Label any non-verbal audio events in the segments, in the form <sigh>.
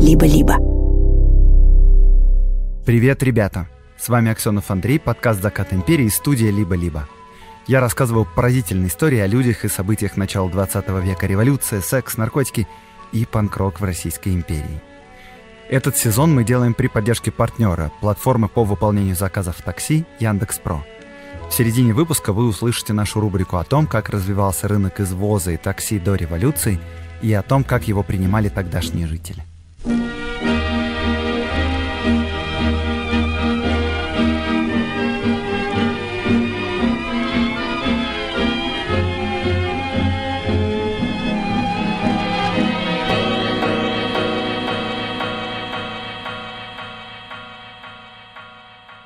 «Либо-либо». Привет, ребята! С вами Аксенов Андрей, подкаст «Закат империи» студия «Либо-либо». Я рассказываю поразительные истории о людях и событиях начала 20 века, революция, секс, наркотики и панк-рок в Российской империи. Этот сезон мы делаем при поддержке партнера, платформы по выполнению заказов такси Яндекс.Про. В середине выпуска вы услышите нашу рубрику о том, как развивался рынок извоза и такси до революции и о том, как его принимали тогдашние жители.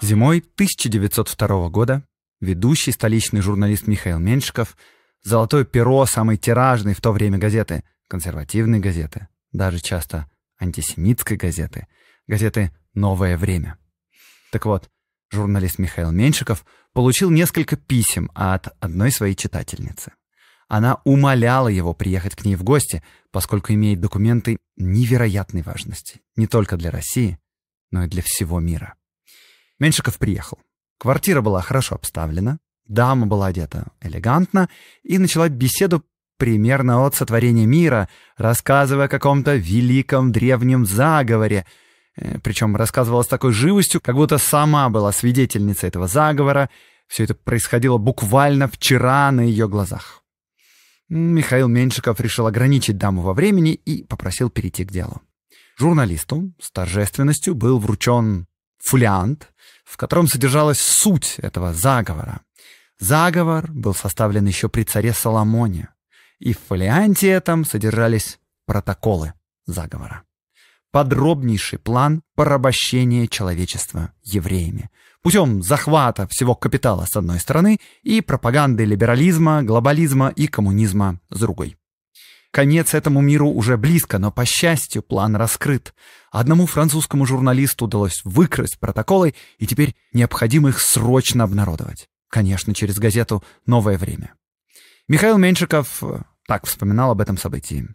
Зимой 1902 года ведущий столичный журналист Михаил Меньшиков, золотое перо самой тиражной в то время газеты, консервативной газеты, даже часто антисемитской газеты, газеты «Новое время». Так вот, журналист Михаил Меньшиков получил несколько писем от одной своей читательницы. Она умоляла его приехать к ней в гости, поскольку имеет документы невероятной важности не только для России, но и для всего мира. Меньшиков приехал. Квартира была хорошо обставлена, дама была одета элегантно и начала беседу примерно от сотворения мира, рассказывая о каком-то великом древнем заговоре, э, причем рассказывала с такой живостью, как будто сама была свидетельницей этого заговора. Все это происходило буквально вчера на ее глазах. Михаил Меньшиков решил ограничить даму во времени и попросил перейти к делу. Журналисту с торжественностью был вручен фолиант, в котором содержалась суть этого заговора. Заговор был составлен еще при царе Соломоне, и в фолианте этом содержались протоколы заговора. Подробнейший план порабощения человечества евреями путем захвата всего капитала с одной стороны и пропаганды либерализма, глобализма и коммунизма с другой. Конец этому миру уже близко, но, по счастью, план раскрыт. Одному французскому журналисту удалось выкрасть протоколы, и теперь необходимо их срочно обнародовать. Конечно, через газету «Новое время». Михаил Меньшиков э, так вспоминал об этом событии.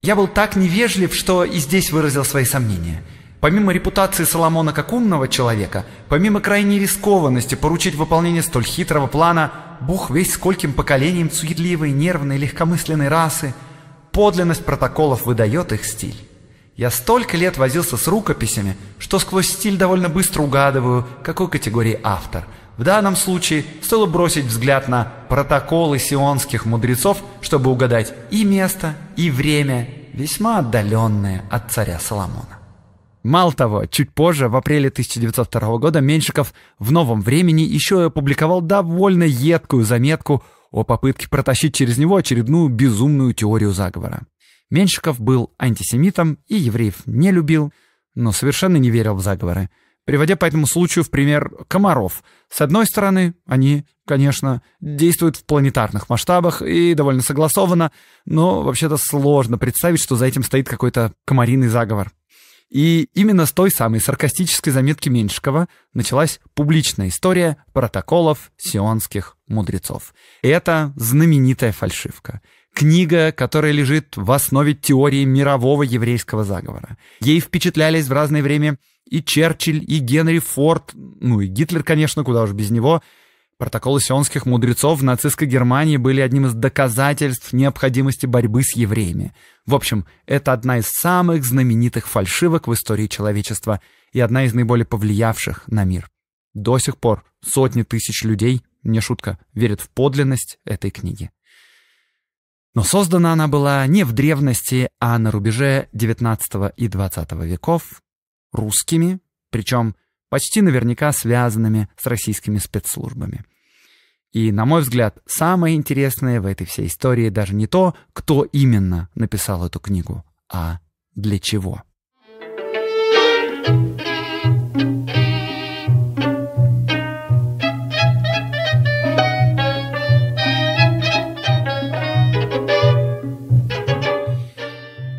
«Я был так невежлив, что и здесь выразил свои сомнения. Помимо репутации Соломона как умного человека, помимо крайней рискованности поручить выполнение столь хитрого плана, Бог весь скольким поколениям суетливой, нервной, легкомысленной расы, подлинность протоколов выдает их стиль. Я столько лет возился с рукописями, что сквозь стиль довольно быстро угадываю, какой категории автор. В данном случае стоило бросить взгляд на протоколы сионских мудрецов, чтобы угадать и место, и время, весьма отдаленное от царя Соломона. Мало того, чуть позже, в апреле 1902 года, Меньшиков в «Новом времени» еще и опубликовал довольно едкую заметку о попытке протащить через него очередную безумную теорию заговора. Меньшиков был антисемитом и евреев не любил, но совершенно не верил в заговоры, приводя по этому случаю в пример комаров. С одной стороны, они, конечно, действуют в планетарных масштабах и довольно согласованно, но вообще-то сложно представить, что за этим стоит какой-то комариный заговор. И именно с той самой саркастической заметки Меньшикова началась публичная история протоколов сионских мудрецов. Это знаменитая фальшивка. Книга, которая лежит в основе теории мирового еврейского заговора. Ей впечатлялись в разное время и Черчилль, и Генри Форд, ну и Гитлер, конечно, куда уж без него – Протоколы сионских мудрецов в нацистской Германии были одним из доказательств необходимости борьбы с евреями. В общем, это одна из самых знаменитых фальшивок в истории человечества и одна из наиболее повлиявших на мир. До сих пор сотни тысяч людей, не шутка, верят в подлинность этой книги. Но создана она была не в древности, а на рубеже XIX и XX веков русскими, причем почти наверняка связанными с российскими спецслужбами. И, на мой взгляд, самое интересное в этой всей истории даже не то, кто именно написал эту книгу, а для чего.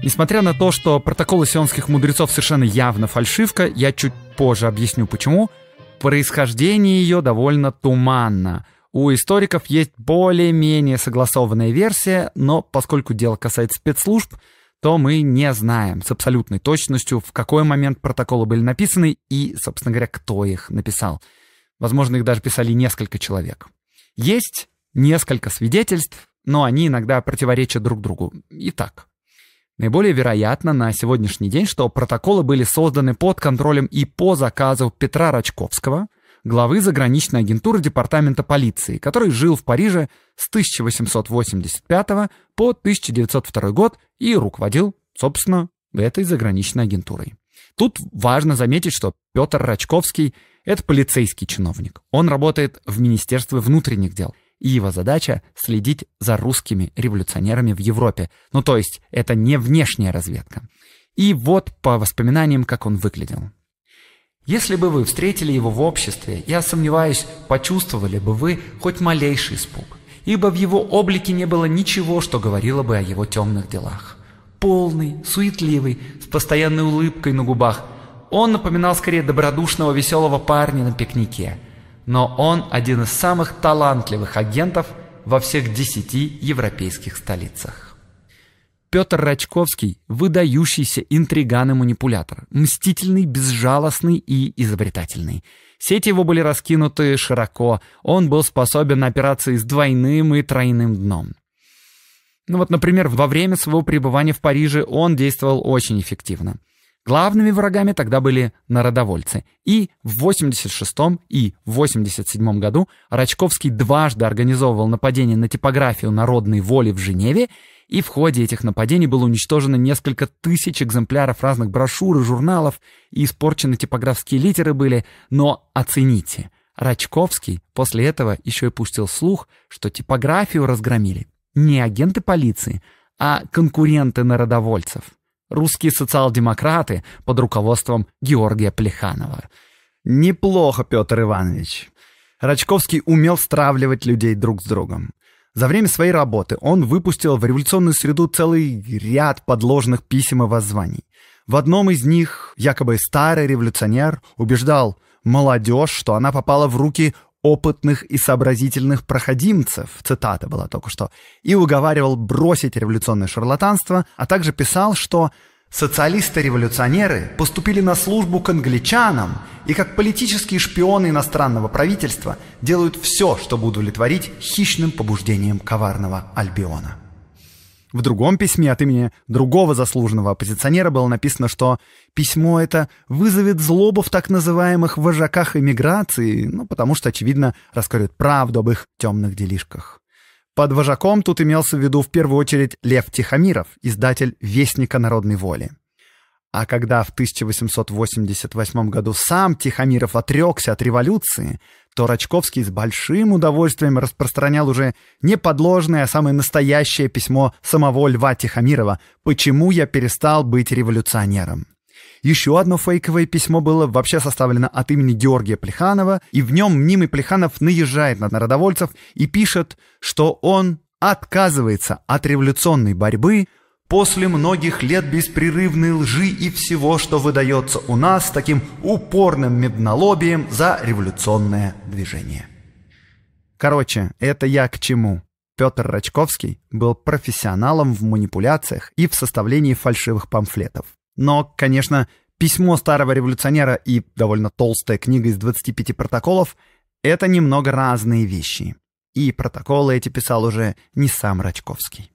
Несмотря на то, что протоколы сионских мудрецов совершенно явно фальшивка, я чуть позже объясню почему, происхождение ее довольно туманно. У историков есть более-менее согласованная версия, но поскольку дело касается спецслужб, то мы не знаем с абсолютной точностью, в какой момент протоколы были написаны и, собственно говоря, кто их написал. Возможно, их даже писали несколько человек. Есть несколько свидетельств, но они иногда противоречат друг другу. Итак, наиболее вероятно на сегодняшний день, что протоколы были созданы под контролем и по заказу Петра Рачковского, главы заграничной агентуры департамента полиции, который жил в Париже с 1885 по 1902 год и руководил, собственно, этой заграничной агентурой. Тут важно заметить, что Петр Рачковский — это полицейский чиновник. Он работает в Министерстве внутренних дел, и его задача — следить за русскими революционерами в Европе. Ну, то есть, это не внешняя разведка. И вот по воспоминаниям, как он выглядел. Если бы вы встретили его в обществе, я сомневаюсь, почувствовали бы вы хоть малейший испуг, ибо в его облике не было ничего, что говорило бы о его темных делах. Полный, суетливый, с постоянной улыбкой на губах, он напоминал скорее добродушного веселого парня на пикнике. Но он один из самых талантливых агентов во всех десяти европейских столицах. Петр Рачковский – выдающийся интриган и манипулятор, мстительный, безжалостный и изобретательный. Сети его были раскинуты широко, он был способен на операции с двойным и тройным дном. Ну вот, например, во время своего пребывания в Париже он действовал очень эффективно. Главными врагами тогда были народовольцы. И в 86 и 87 году Рачковский дважды организовывал нападение на типографию народной воли в Женеве и в ходе этих нападений было уничтожено несколько тысяч экземпляров разных брошюр и журналов, и испорчены типографские литеры были, но оцените, Рачковский после этого еще и пустил слух, что типографию разгромили не агенты полиции, а конкуренты народовольцев, русские социал-демократы под руководством Георгия Плеханова. Неплохо, Петр Иванович. Рачковский умел стравливать людей друг с другом. За время своей работы он выпустил в революционную среду целый ряд подложных писем и воззваний. В одном из них якобы старый революционер убеждал молодежь, что она попала в руки опытных и сообразительных проходимцев, цитата была только что, и уговаривал бросить революционное шарлатанство, а также писал, что Социалисты-революционеры поступили на службу к англичанам и как политические шпионы иностранного правительства делают все, чтобы удовлетворить хищным побуждениям коварного Альбиона. В другом письме от имени другого заслуженного оппозиционера было написано, что письмо это вызовет злобу в так называемых вожаках эмиграции, ну, потому что, очевидно, раскроют правду об их темных делишках. Под вожаком тут имелся в виду в первую очередь Лев Тихомиров, издатель «Вестника народной воли». А когда в 1888 году сам Тихомиров отрекся от революции, то Рачковский с большим удовольствием распространял уже не подложное, а самое настоящее письмо самого Льва Тихомирова «Почему я перестал быть революционером?». Еще одно фейковое письмо было вообще составлено от имени Георгия Плеханова, и в нем мнимый Плеханов наезжает на народовольцев и пишет, что он отказывается от революционной борьбы после многих лет беспрерывной лжи и всего, что выдается у нас таким упорным меднолобием за революционное движение. Короче, это я к чему? Петр Рачковский был профессионалом в манипуляциях и в составлении фальшивых памфлетов. Но, конечно, письмо старого революционера и довольно толстая книга из 25 протоколов — это немного разные вещи. И протоколы эти писал уже не сам Рачковский.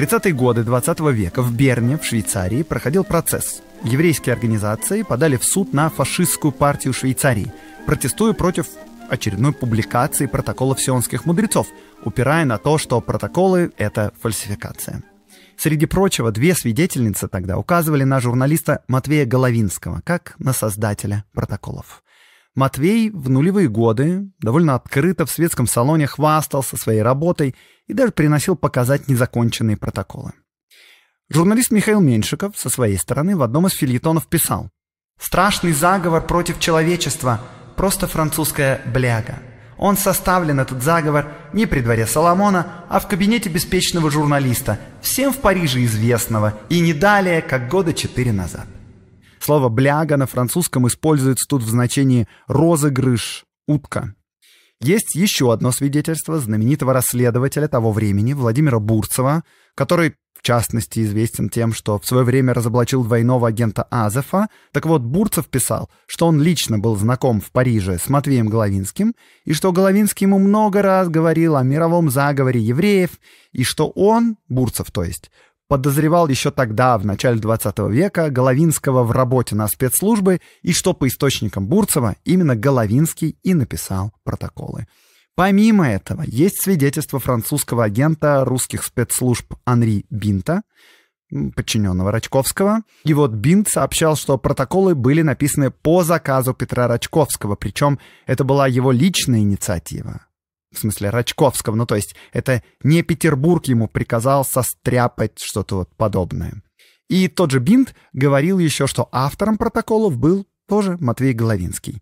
30-е годы 20 века в Берне, в Швейцарии, проходил процесс. Еврейские организации подали в суд на фашистскую партию Швейцарии, протестуя против очередной публикации протоколов сионских мудрецов, упирая на то, что протоколы — это фальсификация. Среди прочего, две свидетельницы тогда указывали на журналиста Матвея Головинского как на создателя протоколов. Матвей в нулевые годы довольно открыто в светском салоне хвастался своей работой и даже приносил показать незаконченные протоколы. Журналист Михаил Меньшиков со своей стороны в одном из фильетонов писал «Страшный заговор против человечества – просто французская бляга. он составлен, этот заговор, не при дворе Соломона, а в кабинете беспечного журналиста, всем в Париже известного, и не далее, как года четыре назад. Слово «бляга» на французском используется тут в значении «розыгрыш», «утка». Есть еще одно свидетельство знаменитого расследователя того времени Владимира Бурцева, который в частности, известен тем, что в свое время разоблачил двойного агента Азефа. Так вот, Бурцев писал, что он лично был знаком в Париже с Матвеем Головинским, и что Головинский ему много раз говорил о мировом заговоре евреев, и что он, Бурцев то есть, подозревал еще тогда, в начале 20 века, Головинского в работе на спецслужбы, и что по источникам Бурцева именно Головинский и написал протоколы. Помимо этого, есть свидетельство французского агента русских спецслужб Анри Бинта, подчиненного Рачковского. И вот Бинт сообщал, что протоколы были написаны по заказу Петра Рачковского, причем это была его личная инициатива. В смысле Рачковского, ну то есть это не Петербург ему приказал состряпать что-то вот подобное. И тот же Бинт говорил еще, что автором протоколов был тоже Матвей Головинский.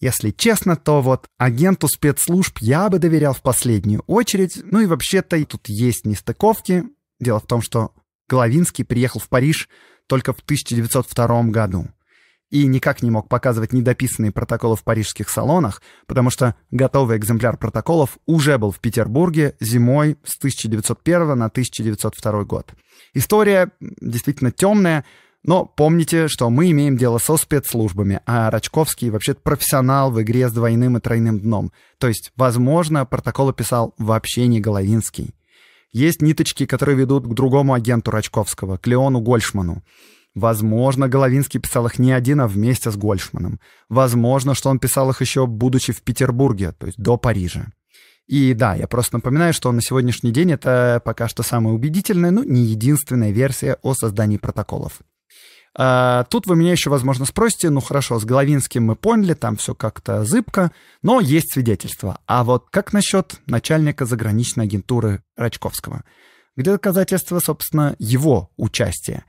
Если честно, то вот агенту спецслужб я бы доверял в последнюю очередь. Ну и вообще-то тут есть нестыковки. Дело в том, что Головинский приехал в Париж только в 1902 году. И никак не мог показывать недописанные протоколы в парижских салонах, потому что готовый экземпляр протоколов уже был в Петербурге зимой с 1901 на 1902 год. История действительно темная, но помните, что мы имеем дело со спецслужбами, а Рачковский вообще профессионал в игре с двойным и тройным дном. То есть, возможно, протоколы писал вообще не Головинский. Есть ниточки, которые ведут к другому агенту Рачковского, к Леону Гольшману. Возможно, Головинский писал их не один, а вместе с Гольшманом. Возможно, что он писал их еще будучи в Петербурге, то есть до Парижа. И да, я просто напоминаю, что на сегодняшний день это пока что самая убедительная, но не единственная версия о создании протоколов. А, тут вы меня еще, возможно, спросите, ну хорошо, с Головинским мы поняли, там все как-то зыбко, но есть свидетельства. А вот как насчет начальника заграничной агентуры Рачковского? Где доказательства, собственно, его участия?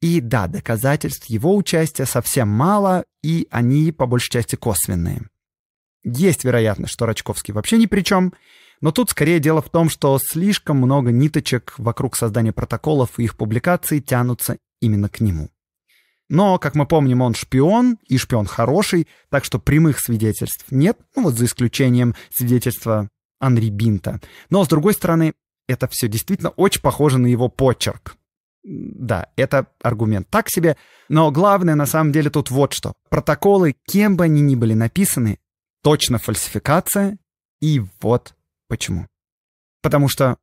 И да, доказательств его участия совсем мало, и они по большей части косвенные. Есть вероятность, что Рачковский вообще ни при чем, но тут скорее дело в том, что слишком много ниточек вокруг создания протоколов и их публикаций тянутся именно к нему. Но, как мы помним, он шпион, и шпион хороший, так что прямых свидетельств нет, ну вот за исключением свидетельства Анри Бинта. Но, с другой стороны, это все действительно очень похоже на его почерк. Да, это аргумент так себе, но главное на самом деле тут вот что. Протоколы, кем бы они ни были написаны, точно фальсификация, и вот почему. Потому что,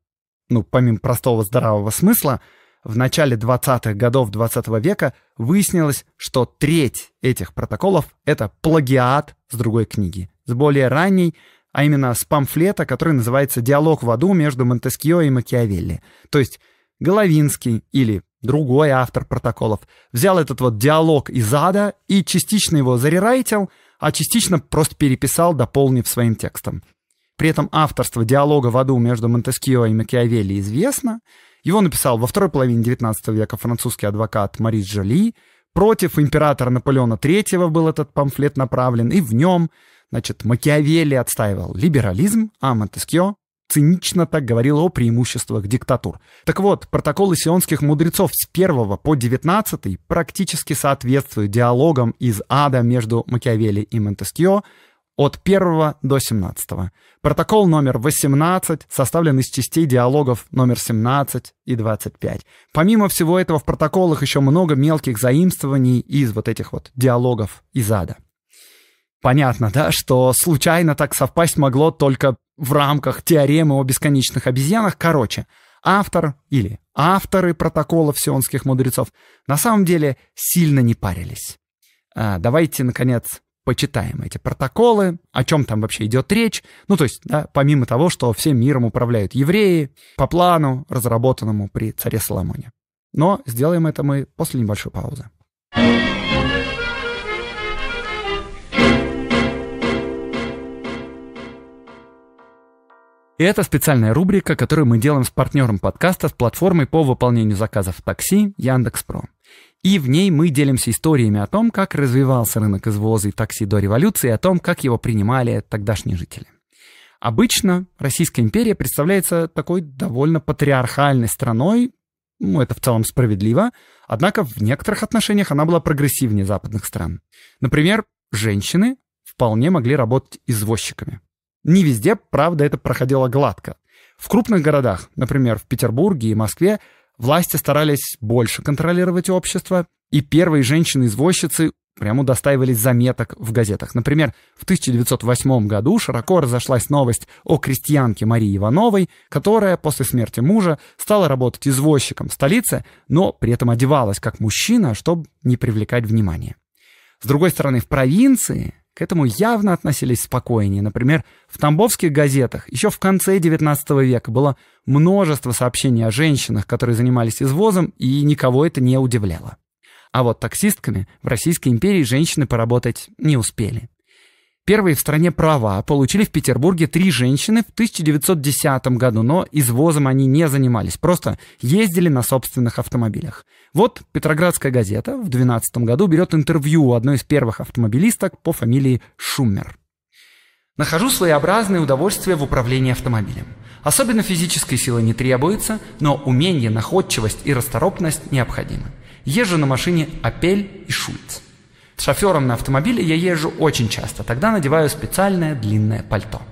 ну, помимо простого здравого смысла, в начале 20-х годов 20 -го века выяснилось, что треть этих протоколов — это плагиат с другой книги, с более ранней, а именно с памфлета, который называется «Диалог в аду» между Монтескио и Макиавелли. То есть Головинский или другой автор протоколов взял этот вот диалог из ада и частично его зарерайтил, а частично просто переписал, дополнив своим текстом. При этом авторство диалога в аду между Монтескио и Макиавелли известно — его написал во второй половине XIX века французский адвокат Марис Жоли. Против императора Наполеона III был этот памфлет направлен, и в нем, значит, Макиавелли отстаивал либерализм, а Монтескио цинично так говорил о преимуществах диктатур. Так вот, протоколы сионских мудрецов с 1 по 19 практически соответствуют диалогам из ада между Макиавелли и Монтескио, от 1 до 17. Протокол номер 18 составлен из частей диалогов номер 17 и 25. Помимо всего этого в протоколах еще много мелких заимствований из вот этих вот диалогов из ада. Понятно, да, что случайно так совпасть могло только в рамках теоремы о бесконечных обезьянах. Короче, автор или авторы протоколов сионских мудрецов на самом деле сильно не парились. А, давайте, наконец, почитаем эти протоколы, о чем там вообще идет речь. Ну, то есть, да, помимо того, что всем миром управляют евреи по плану, разработанному при царе Соломоне. Но сделаем это мы после небольшой паузы. И это специальная рубрика, которую мы делаем с партнером подкаста с платформой по выполнению заказов такси Яндекс.Про. И в ней мы делимся историями о том, как развивался рынок извоза и такси до революции, и о том, как его принимали тогдашние жители. Обычно Российская империя представляется такой довольно патриархальной страной, ну, это в целом справедливо, однако в некоторых отношениях она была прогрессивнее западных стран. Например, женщины вполне могли работать извозчиками. Не везде, правда, это проходило гладко. В крупных городах, например, в Петербурге и Москве, власти старались больше контролировать общество, и первые женщины-извозчицы прямо удостаивались заметок в газетах. Например, в 1908 году широко разошлась новость о крестьянке Марии Ивановой, которая после смерти мужа стала работать извозчиком в столице, но при этом одевалась как мужчина, чтобы не привлекать внимания. С другой стороны, в провинции к этому явно относились спокойнее. Например, в тамбовских газетах еще в конце XIX века было множество сообщений о женщинах, которые занимались извозом, и никого это не удивляло. А вот таксистками в Российской империи женщины поработать не успели. Первые в стране права получили в Петербурге три женщины в 1910 году, но извозом они не занимались, просто ездили на собственных автомобилях. Вот Петроградская газета в 2012 году берет интервью у одной из первых автомобилисток по фамилии Шумер. Нахожу своеобразное удовольствие в управлении автомобилем. Особенно физической силы не требуется, но умение, находчивость и расторопность необходимы. Езжу на машине «Апель» и «Шульц». Шофером на автомобиле я езжу очень часто, тогда надеваю специальное длинное пальто.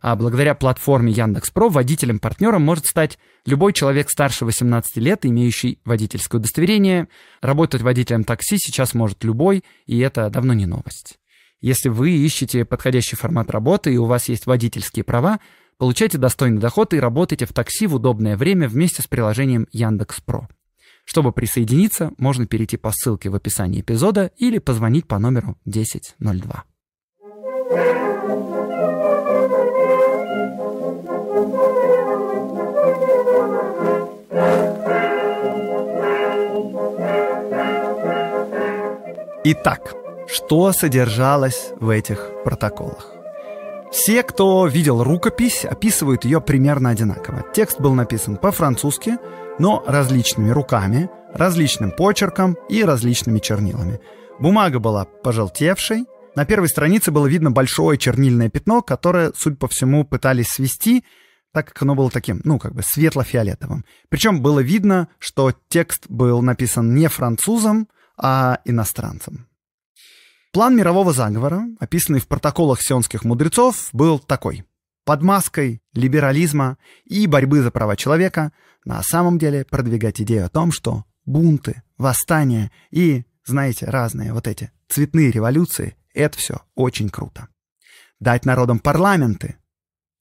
А благодаря платформе Яндекс.Про водителем-партнером может стать любой человек старше 18 лет, имеющий водительское удостоверение. Работать водителем такси сейчас может любой, и это давно не новость. Если вы ищете подходящий формат работы и у вас есть водительские права, получайте достойный доход и работайте в такси в удобное время вместе с приложением Яндекс.Про. Чтобы присоединиться, можно перейти по ссылке в описании эпизода или позвонить по номеру 1002. Итак, что содержалось в этих протоколах? Все, кто видел рукопись, описывают ее примерно одинаково. Текст был написан по-французски, но различными руками, различным почерком и различными чернилами. Бумага была пожелтевшей. На первой странице было видно большое чернильное пятно, которое, судя по всему, пытались свести, так как оно было таким, ну, как бы светло-фиолетовым. Причем было видно, что текст был написан не французом, а иностранцем. План мирового заговора, описанный в протоколах сионских мудрецов, был такой. Под маской либерализма и борьбы за права человека на самом деле продвигать идею о том, что бунты, восстания и, знаете, разные вот эти цветные революции — это все очень круто. Дать народам парламенты.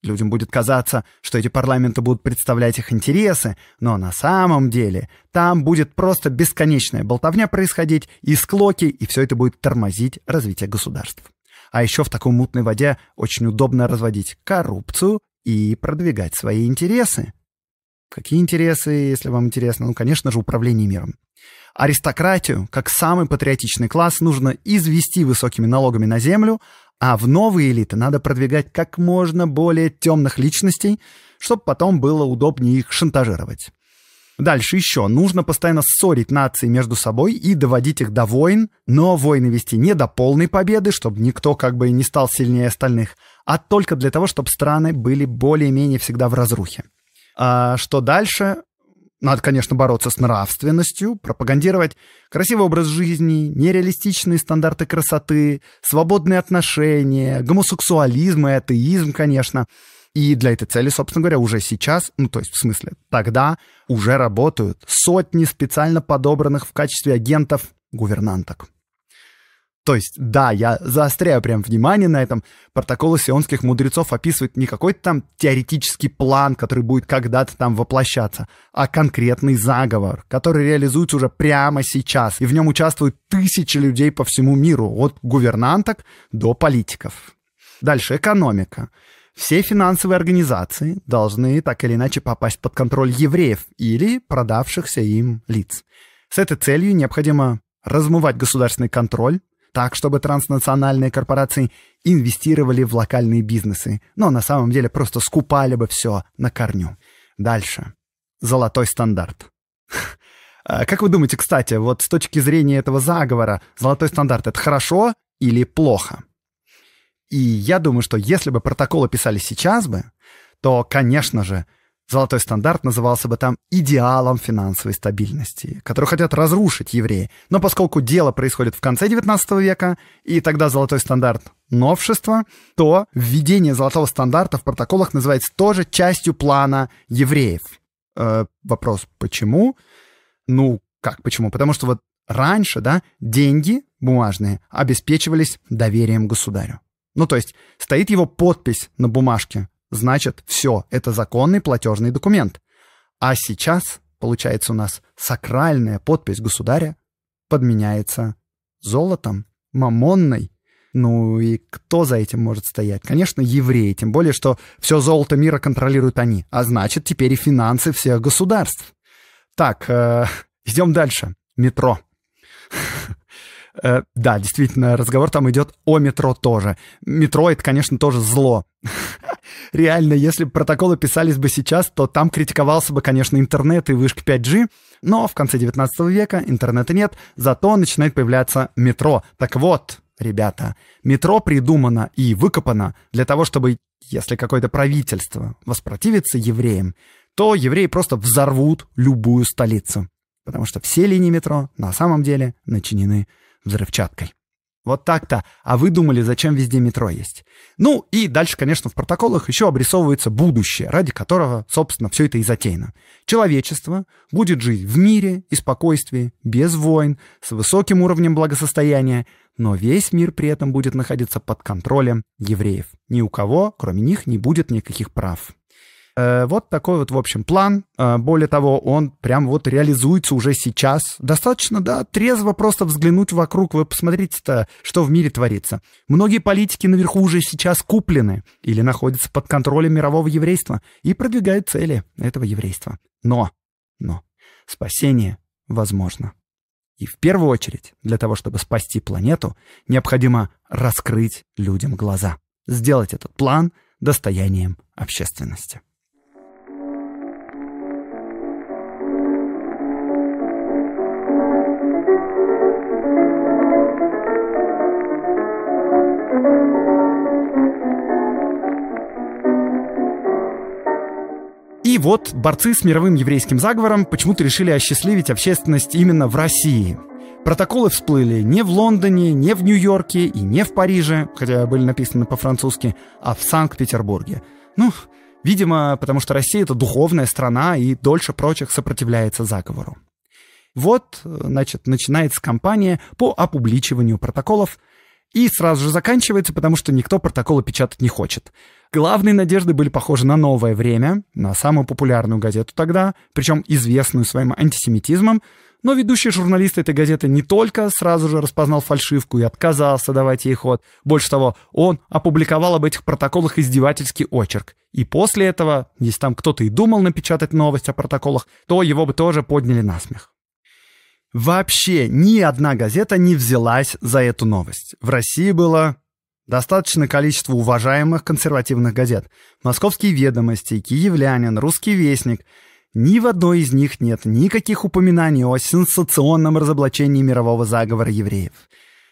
Людям будет казаться, что эти парламенты будут представлять их интересы, но на самом деле там будет просто бесконечная болтовня происходить и склоки, и все это будет тормозить развитие государств. А еще в такой мутной воде очень удобно разводить коррупцию и продвигать свои интересы. Какие интересы, если вам интересно? Ну, конечно же, управление миром. Аристократию, как самый патриотичный класс, нужно извести высокими налогами на землю, а в новые элиты надо продвигать как можно более темных личностей, чтобы потом было удобнее их шантажировать. Дальше еще. Нужно постоянно ссорить нации между собой и доводить их до войн, но войны вести не до полной победы, чтобы никто как бы не стал сильнее остальных, а только для того, чтобы страны были более-менее всегда в разрухе. А что дальше? Надо, конечно, бороться с нравственностью, пропагандировать красивый образ жизни, нереалистичные стандарты красоты, свободные отношения, гомосексуализм и атеизм, конечно. И для этой цели, собственно говоря, уже сейчас, ну то есть в смысле тогда, уже работают сотни специально подобранных в качестве агентов гувернанток. То есть, да, я заостряю прям внимание на этом. Протоколы сионских мудрецов описывают не какой-то там теоретический план, который будет когда-то там воплощаться, а конкретный заговор, который реализуется уже прямо сейчас. И в нем участвуют тысячи людей по всему миру, от гувернанток до политиков. Дальше экономика. Все финансовые организации должны так или иначе попасть под контроль евреев или продавшихся им лиц. С этой целью необходимо размывать государственный контроль, так, чтобы транснациональные корпорации инвестировали в локальные бизнесы, но на самом деле просто скупали бы все на корню. Дальше. Золотой стандарт. <laughs> А как вы думаете, кстати, вот с точки зрения этого заговора, золотой стандарт — это хорошо или плохо? И я думаю, что если бы протоколы писали сейчас бы, то, конечно же, Золотой стандарт назывался бы там идеалом финансовой стабильности, которую хотят разрушить евреи. Но поскольку дело происходит в конце XIX века, и тогда золотой стандарт — новшество, то введение золотого стандарта в протоколах называется тоже частью плана евреев. Э, вопрос, почему? Ну, как почему? Потому что вот раньше, да, деньги бумажные обеспечивались доверием государю. Ну, то есть стоит его подпись на бумажке, значит, все, это законный платежный документ. А сейчас, получается, у нас сакральная подпись государя подменяется золотом, мамонной. Ну и кто за этим может стоять? Конечно, евреи, тем более, что все золото мира контролируют они, а значит, теперь и финансы всех государств. Так, э, идем дальше. Метро. Э, да, действительно, разговор там идет о метро тоже. Метро — это, конечно, тоже зло. <laughs> Реально, если протоколы писались бы сейчас, то там критиковался бы, конечно, интернет и вышки 5G, но в конце 19 века интернета нет, зато начинает появляться метро. Так вот, ребята, метро придумано и выкопано для того, чтобы, если какое-то правительство воспротивится евреям, то евреи просто взорвут любую столицу. Потому что все линии метро на самом деле начинены взрывчаткой. Вот так-то. А вы думали, зачем везде метро есть? Ну и дальше, конечно, в протоколах еще обрисовывается будущее, ради которого, собственно, все это и затеяно. Человечество будет жить в мире и спокойствии, без войн, с высоким уровнем благосостояния, но весь мир при этом будет находиться под контролем евреев. Ни у кого, кроме них, не будет никаких прав. Э, вот такой вот, в общем, план. Э, более того, он прям вот реализуется уже сейчас. Достаточно, да, трезво просто взглянуть вокруг. Вы посмотрите-то, что в мире творится. Многие политики наверху уже сейчас куплены или находятся под контролем мирового еврейства и продвигают цели этого еврейства. Но, но, спасение возможно. И в первую очередь, для того, чтобы спасти планету, необходимо раскрыть людям глаза. Сделать этот план достоянием общественности. И вот борцы с мировым еврейским заговором почему-то решили осчастливить общественность именно в России. Протоколы всплыли не в Лондоне, не в Нью-Йорке и не в Париже, хотя были написаны по-французски, а в Санкт-Петербурге. Ну, видимо, потому что Россия — это духовная страна и дольше прочих сопротивляется заговору. Вот, значит, начинается кампания по опубличиванию протоколов, и сразу же заканчивается, потому что никто протоколы печатать не хочет. Главные надежды были похожи на «Новое время», на самую популярную газету тогда, причем известную своим антисемитизмом, но ведущий журналист этой газеты не только сразу же распознал фальшивку и отказался давать ей ход, больше того, он опубликовал об этих протоколах издевательский очерк. И после этого, если там кто-то и думал напечатать новость о протоколах, то его бы тоже подняли на смех. Вообще ни одна газета не взялась за эту новость. В России было достаточное количество уважаемых консервативных газет. «Московские ведомости», «Киевлянин», «Русский вестник». Ни в одной из них нет никаких упоминаний о сенсационном разоблачении мирового заговора евреев.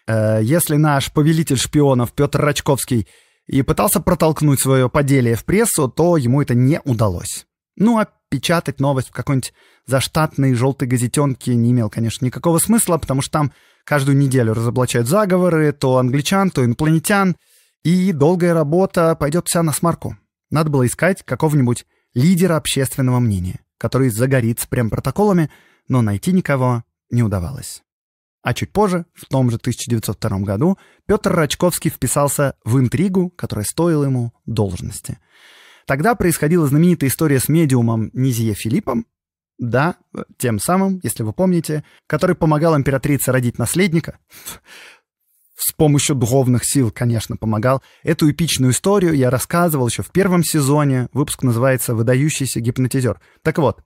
Э, если наш повелитель шпионов Петр Рачковский и пытался протолкнуть свое поделие в прессу, то ему это не удалось. Ну, а печатать новость в какой-нибудь заштатной желтой газетенке не имел, конечно, никакого смысла, потому что там каждую неделю разоблачают заговоры, то англичан, то инопланетян, и долгая работа пойдет вся на смарку. Надо было искать какого-нибудь лидера общественного мнения, который загорится прям протоколами, но найти никого не удавалось. А чуть позже, в том же 1902 году, Петр Рачковский вписался в интригу, которая стоила ему должности. Тогда происходила знаменитая история с медиумом Низие Филиппом, да, тем самым, если вы помните, который помогал императрице родить наследника. С помощью духовных сил, конечно, помогал. Эту эпичную историю я рассказывал еще в первом сезоне. Выпуск называется «Выдающийся гипнотизер». Так вот,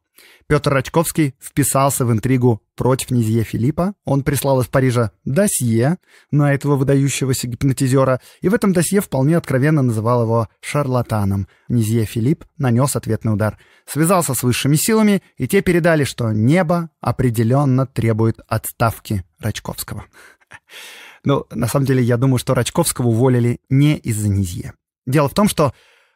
Петр Рачковский вписался в интригу против Низье Филиппа. Он прислал из Парижа досье на этого выдающегося гипнотизера, и в этом досье вполне откровенно называл его шарлатаном. Низье Филипп нанес ответный удар. Связался с высшими силами, и те передали, что небо определенно требует отставки Рачковского. <laughs> Ну, на самом деле, я думаю, что Рачковского уволили не из-за Низье. Дело в том, что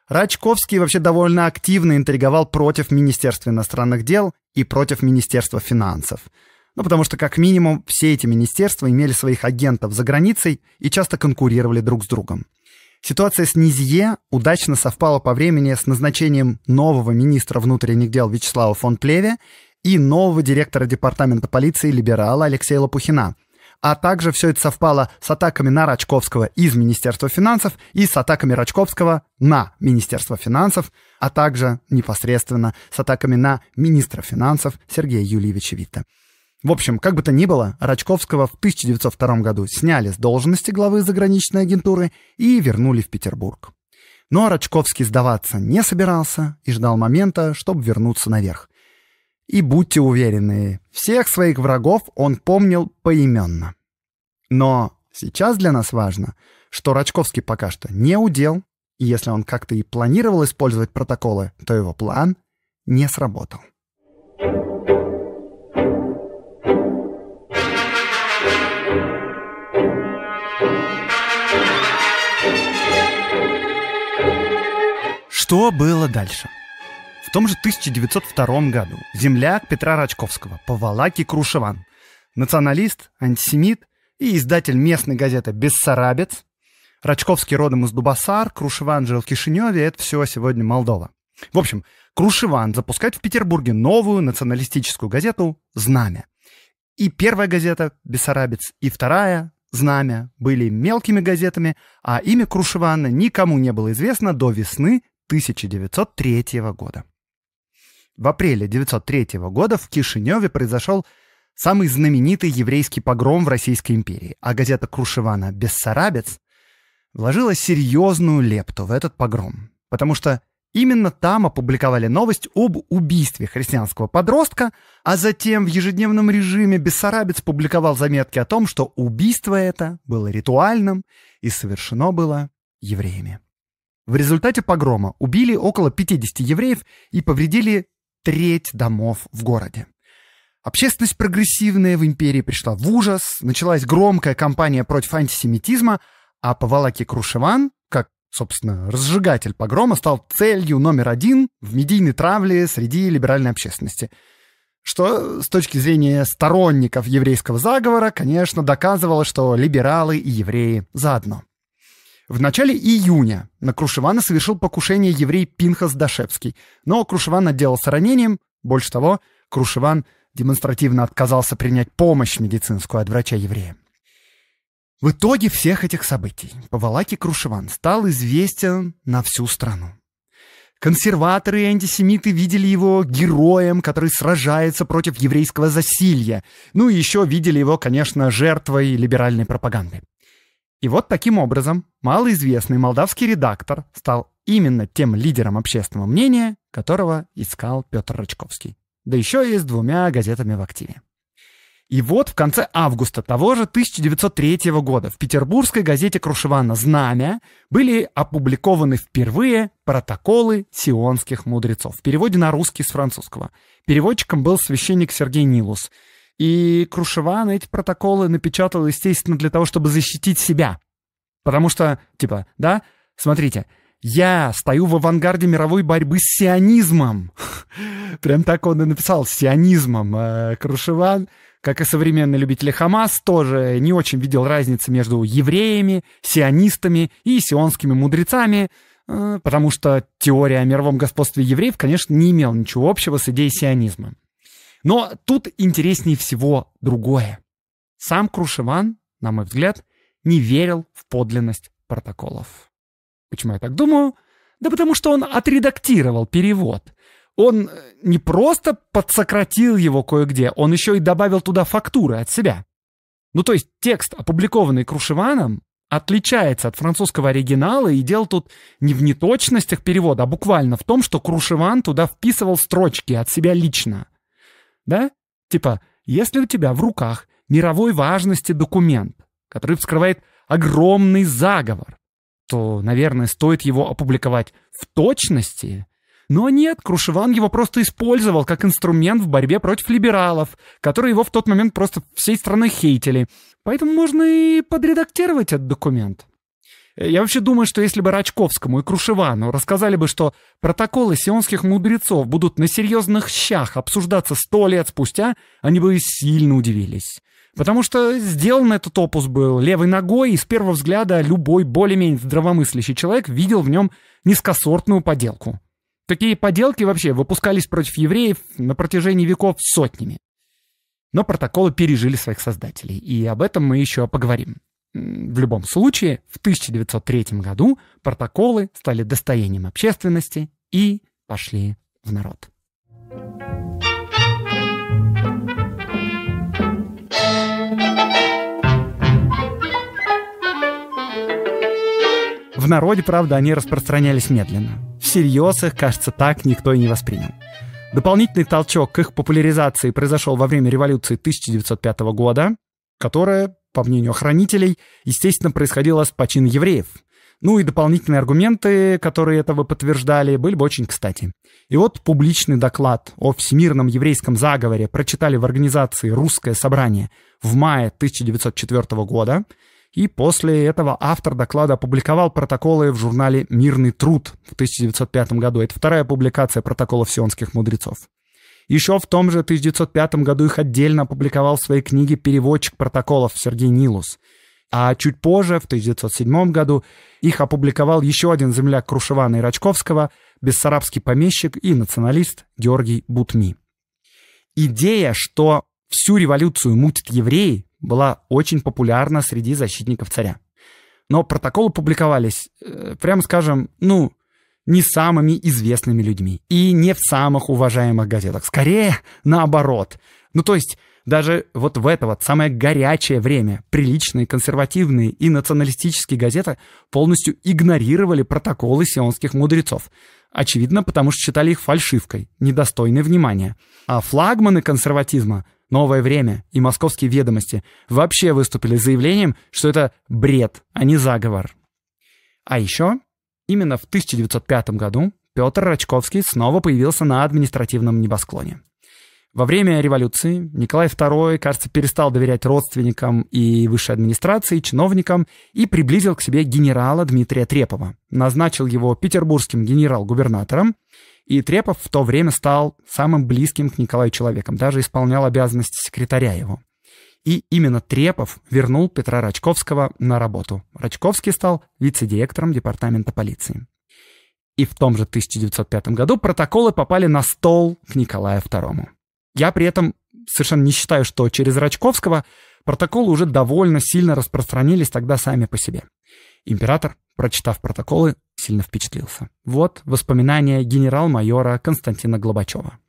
Рачковский вообще довольно активно интриговал против Министерства иностранных дел и против Министерства финансов. Ну, потому что, как минимум, все эти министерства имели своих агентов за границей и часто конкурировали друг с другом. Ситуация с Низье удачно совпала по времени с назначением нового министра внутренних дел Вячеслава фон Плеве и нового директора департамента полиции либерала Алексея Лопухина, а также все это совпало с атаками на Рачковского из Министерства финансов и с атаками Рачковского на Министерство финансов, а также непосредственно с атаками на министра финансов Сергея Юльевича Витта. В общем, как бы то ни было, Рачковского в 1902 году сняли с должности главы заграничной агентуры и вернули в Петербург. Но Рачковский сдаваться не собирался и ждал момента, чтобы вернуться наверх. И будьте уверены, всех своих врагов он помнил поименно. Но сейчас для нас важно, что Рачковский пока что не удел, и если он как-то и планировал использовать протоколы, то его план не сработал. Что было дальше? Том же 1902 году земляк Петра Рачковского, Павалаки Крушеван, националист, антисемит и издатель местной газеты «Бессарабец», Рачковский родом из Дубасар, Крушеван жил в Кишиневе, это все сегодня Молдова. В общем, Крушеван запускает в Петербурге новую националистическую газету «Знамя». И первая газета «Бессарабец», и вторая «Знамя» были мелкими газетами, а имя Крушевана никому не было известно до весны 1903 года. В апреле 903 года в Кишиневе произошел самый знаменитый еврейский погром в Российской империи, а газета Крушевана «Бессарабец» вложила серьезную лепту в этот погром, потому что именно там опубликовали новость об убийстве христианского подростка, а затем в ежедневном режиме Бессарабец публиковал заметки о том, что убийство это было ритуальным и совершено было евреями. В результате погрома убили около 50 евреев и повредили треть домов в городе. Общественность прогрессивная в империи пришла в ужас, началась громкая кампания против антисемитизма, а Павалаки Крушеван, как, собственно, разжигатель погрома, стал целью номер один в медийной травле среди либеральной общественности. Что с точки зрения сторонников еврейского заговора, конечно, доказывало, что либералы и евреи заодно. В начале июня на Крушевана совершил покушение еврей Пинхас Дашевский, но Крушеван отделался ранением. Больше того, Крушеван демонстративно отказался принять помощь медицинскую от врача-еврея. В итоге всех этих событий Павалаки Крушеван стал известен на всю страну. Консерваторы и антисемиты видели его героем, который сражается против еврейского засилья. Ну и еще видели его, конечно, жертвой либеральной пропаганды. И вот таким образом малоизвестный молдавский редактор стал именно тем лидером общественного мнения, которого искал Петр Рачковский. Да еще и с двумя газетами в активе. И вот в конце августа того же 1903 года в петербургской газете Крушевана «Знамя» были опубликованы впервые протоколы сионских мудрецов в переводе на русский с французского. Переводчиком был священник Сергей Нилус – и Крушеван эти протоколы напечатал, естественно, для того, чтобы защитить себя. Потому что, типа, да, смотрите, я стою в авангарде мировой борьбы с сионизмом. <laughs> Прям так он и написал, с сионизмом. А Крушеван, как и современные любители Хамас, тоже не очень видел разницы между евреями, сионистами и сионскими мудрецами, э, потому что теория о мировом господстве евреев, конечно, не имела ничего общего с идеей сионизма. Но тут интереснее всего другое. Сам Крушеван, на мой взгляд, не верил в подлинность протоколов. Почему я так думаю? Да потому что он отредактировал перевод. Он э, не просто подсократил его кое-где, он еще и добавил туда фактуры от себя. Ну то есть текст, опубликованный Крушеваном, отличается от французского оригинала, и дело тут не в неточностях перевода, а буквально в том, что Крушеван туда вписывал строчки от себя лично. Да? Типа, если у тебя в руках мировой важности документ, который вскрывает огромный заговор, то, наверное, стоит его опубликовать в точности. Но нет, Крушеван его просто использовал как инструмент в борьбе против либералов, которые его в тот момент просто всей страной хейтили. Поэтому можно и подредактировать этот документ. Я вообще думаю, что если бы Рачковскому и Крушевану рассказали бы, что протоколы сионских мудрецов будут на серьезных щах обсуждаться сто лет спустя, они бы сильно удивились. Потому что сделан этот опус был левой ногой, и с первого взгляда любой более-менее здравомыслящий человек видел в нем низкосортную поделку. Такие поделки вообще выпускались против евреев на протяжении веков сотнями. Но протоколы пережили своих создателей, и об этом мы еще поговорим. В любом случае, в 1903 году протоколы стали достоянием общественности и пошли в народ. В народе, правда, они распространялись медленно. Всерьез их, кажется, так никто и не воспринял. Дополнительный толчок к их популяризации произошел во время революции 1905 года, которая, по мнению хранителей, естественно, происходила с почин евреев. Ну и дополнительные аргументы, которые этого подтверждали, были бы очень кстати. И вот публичный доклад о всемирном еврейском заговоре прочитали в организации «Русское собрание» в мае 1904 года – и после этого автор доклада опубликовал протоколы в журнале «Мирный труд» в 1905 году. Это вторая публикация протоколов сионских мудрецов. Еще в том же 1905 году их отдельно опубликовал в своей книге переводчик протоколов Сергей Нилус. А чуть позже, в 1907 году, их опубликовал еще один земляк Крушевана и Рачковского, бессарабский помещик и националист Георгий Бутми. Идея, что всю революцию мутят евреи, была очень популярна среди защитников царя. Но протоколы публиковались, э, прямо скажем, ну, не самыми известными людьми и не в самых уважаемых газетах. Скорее, наоборот. Ну, то есть, даже вот в это вот самое горячее время приличные, консервативные и националистические газеты полностью игнорировали протоколы сионских мудрецов. Очевидно, потому что считали их фальшивкой, недостойной внимания. А флагманы консерватизма «Новое время» и «Московские ведомости» вообще выступили с заявлением, что это бред, а не заговор. А еще именно в 1905 году Петр Рачковский снова появился на административном небосклоне. Во время революции Николай II, кажется, перестал доверять родственникам и высшей администрации, чиновникам и приблизил к себе генерала Дмитрия Трепова, назначил его петербургским генерал-губернатором и Трепов в то время стал самым близким к Николаю человеком, даже исполнял обязанности секретаря его. И именно Трепов вернул Петра Рачковского на работу. Рачковский стал вице-директором департамента полиции. И в том же 1905 году протоколы попали на стол к Николаю II. Я при этом совершенно не считаю, что через Рачковского протоколы уже довольно сильно распространились тогда сами по себе. Император, прочитав протоколы, сильно впечатлился. Вот воспоминания генерал-майора Константина Глобачева.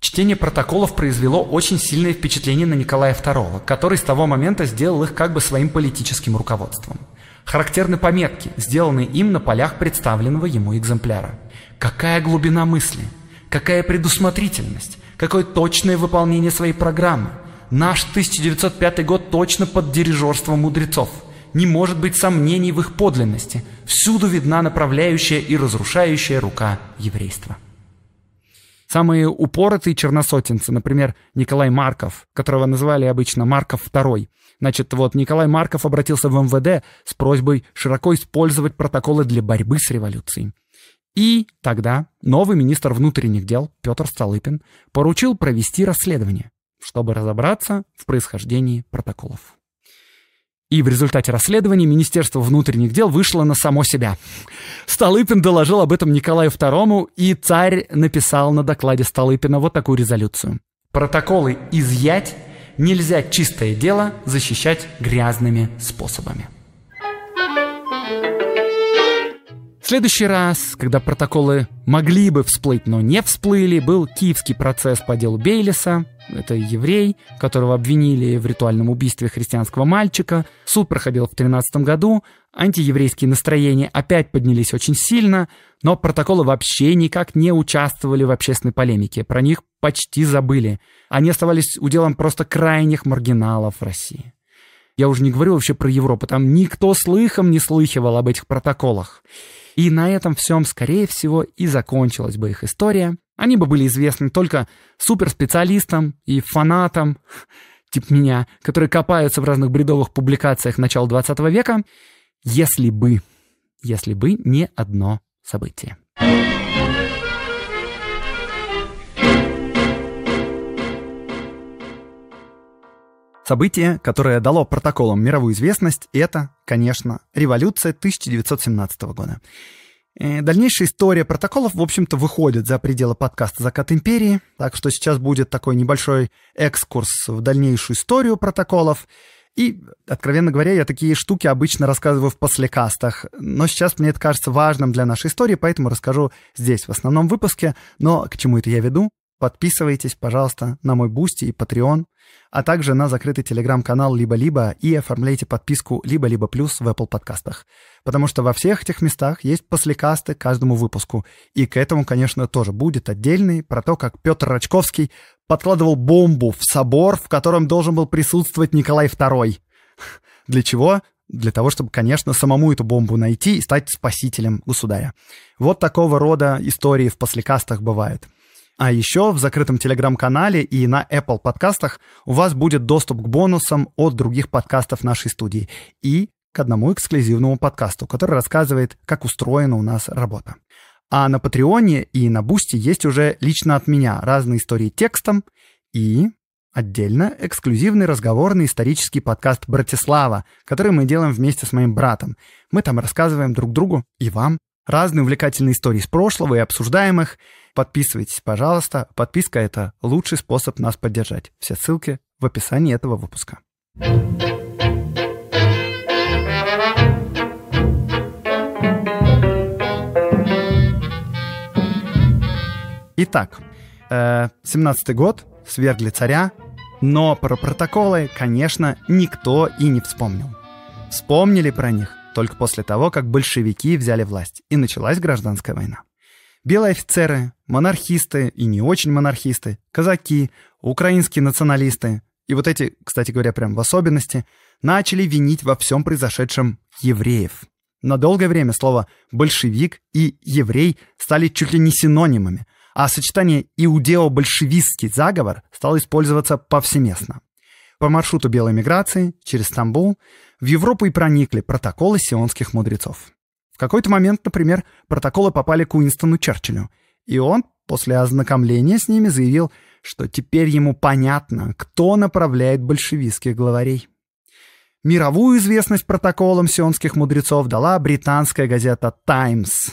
Чтение протоколов произвело очень сильное впечатление на Николая II, который с того момента сделал их как бы своим политическим руководством. Характерны пометки, сделанные им на полях представленного ему экземпляра. Какая глубина мысли, какая предусмотрительность, какое точное выполнение своей программы. Наш 1905 год точно под дирижерством мудрецов – не может быть сомнений в их подлинности. Всюду видна направляющая и разрушающая рука еврейства. Самые упоротые черносотенцы, например, Николай Марков, которого называли обычно Марков II. Значит, вот Николай Марков обратился в МВД с просьбой широко использовать протоколы для борьбы с революцией. И тогда новый министр внутренних дел Петр Столыпин поручил провести расследование, чтобы разобраться в происхождении протоколов. И в результате расследования Министерство внутренних дел вышло на само себя. Столыпин доложил об этом Николаю II, и царь написал на докладе Столыпина вот такую резолюцию. Протоколы изъять, нельзя чистое дело защищать грязными способами. Следующий раз, когда протоколы могли бы всплыть, но не всплыли, был киевский процесс по делу Бейлиса. Это еврей, которого обвинили в ритуальном убийстве христианского мальчика. Суд проходил в 13 году. Антиеврейские настроения опять поднялись очень сильно, но протоколы вообще никак не участвовали в общественной полемике. Про них почти забыли. Они оставались уделом просто крайних маргиналов России. Я уже не говорю вообще про Европу. Там никто слыхом не слыхивал об этих протоколах. И на этом всем, скорее всего, и закончилась бы их история. Они бы были известны только суперспециалистам и фанатам, типа меня, которые копаются в разных бредовых публикациях начала 20 века, если бы, если бы не одно событие. Событие, которое дало протоколам мировую известность, это, конечно, революция 1917 года. Э, дальнейшая история протоколов, в общем-то, выходит за пределы подкаста «Закат империи», так что сейчас будет такой небольшой экскурс в дальнейшую историю протоколов. И, откровенно говоря, я такие штуки обычно рассказываю в послекастах, но сейчас мне это кажется важным для нашей истории, поэтому расскажу здесь, в основном выпуске. Но к чему это я веду? Подписывайтесь, пожалуйста, на мой Boosty и Patreon, а также на закрытый телеграм-канал «Либо-либо» и оформляйте подписку «Либо-либо плюс» в Apple подкастах. Потому что во всех этих местах есть послекасты каждому выпуску. И к этому, конечно, тоже будет отдельный про то, как Петр Рачковский подкладывал бомбу в собор, в котором должен был присутствовать Николай II. Для чего? Для того, чтобы, конечно, самому эту бомбу найти и стать спасителем государя. Вот такого рода истории в послекастах бывают. А еще в закрытом телеграм-канале и на Apple подкастах у вас будет доступ к бонусам от других подкастов нашей студии и к одному эксклюзивному подкасту, который рассказывает, как устроена у нас работа. А на Патреоне и на Boosty есть уже лично от меня разные истории текстом и отдельно эксклюзивный разговорный исторический подкаст «Братислава», который мы делаем вместе с моим братом. Мы там рассказываем друг другу и вам разные увлекательные истории из прошлого и обсуждаем их. Подписывайтесь, пожалуйста. Подписка — это лучший способ нас поддержать. Все ссылки в описании этого выпуска. Итак, 17-й э, год, свергли царя, но про протоколы, конечно, никто и не вспомнил. Вспомнили про них только после того, как большевики взяли власть, и началась гражданская война. Белые офицеры, монархисты и не очень монархисты, казаки, украинские националисты, и вот эти, кстати говоря, прям в особенности, начали винить во всем произошедшем евреев. На долгое время слово «большевик» и «еврей» стали чуть ли не синонимами, а сочетание «иудео-большевистский заговор» стало использоваться повсеместно. По маршруту белой миграции через Стамбул в Европу и проникли протоколы сионских мудрецов. В какой-то момент, например, протоколы попали к Уинстону Черчиллю, и он после ознакомления с ними заявил, что теперь ему понятно, кто направляет большевистских главарей. Мировую известность протоколам сионских мудрецов дала британская газета «Таймс»,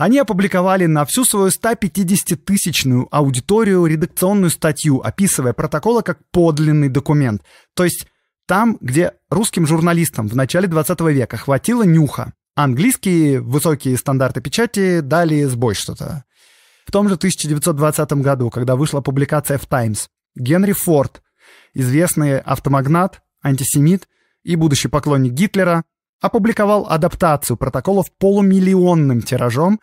они опубликовали на всю свою 150-тысячную аудиторию редакционную статью, описывая протоколы как подлинный документ. То есть там, где русским журналистам в начале 20 века хватило нюха, английские высокие стандарты печати дали сбой что-то. В том же 1920 году, когда вышла публикация в «Таймс», Генри Форд, известный автомагнат, антисемит и будущий поклонник Гитлера, опубликовал адаптацию протоколов полумиллионным тиражом,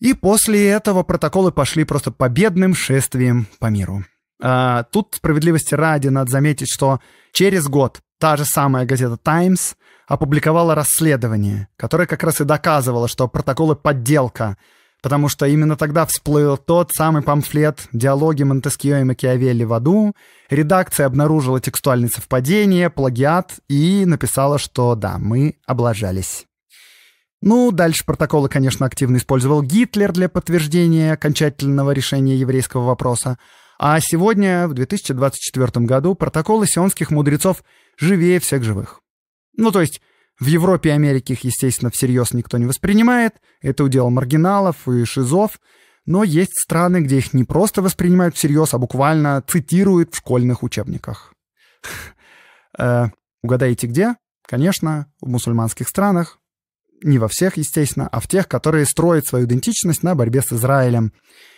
и после этого протоколы пошли просто победным шествием по миру. А, тут справедливости ради надо заметить, что через год та же самая газета «Таймс» опубликовала расследование, которое как раз и доказывало, что протоколы — подделка — потому что именно тогда всплыл тот самый памфлет «Диалоги Монтескио и Макиавелли в аду». Редакция обнаружила текстуальные совпадения, плагиат и написала, что да, мы облажались. Ну, дальше протоколы, конечно, активно использовал Гитлер для подтверждения окончательного решения еврейского вопроса. А сегодня, в 2024 году, протоколы сионских мудрецов живее всех живых. Ну, то есть, в Европе и Америке их, естественно, всерьез никто не воспринимает. Это удел маргиналов и шизов. Но есть страны, где их не просто воспринимают всерьез, а буквально цитируют в школьных учебниках. <laughs> Э, угадаете, где? Конечно, в мусульманских странах. не во всех, естественно, а в тех, которые строят свою идентичность на борьбе с Израилем.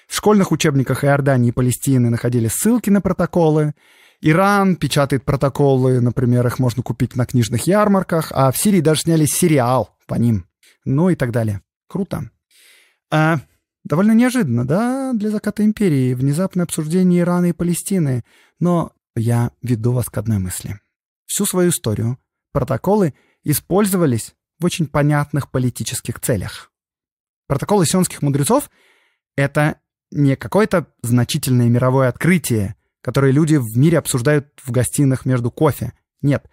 В школьных учебниках Иордании и Палестины находили ссылки на протоколы. Иран печатает протоколы, например, их можно купить на книжных ярмарках, а в Сирии даже сняли сериал по ним. Ну и так далее. Круто. А, довольно неожиданно, да, для заката империи, внезапное обсуждение Ирана и Палестины. Но я веду вас к одной мысли. Всю свою историю протоколы использовались в очень понятных политических целях. Протоколы сионских мудрецов — это не какое-то значительное мировое открытие, которое люди в мире обсуждают в гостиных между кофе. Нет.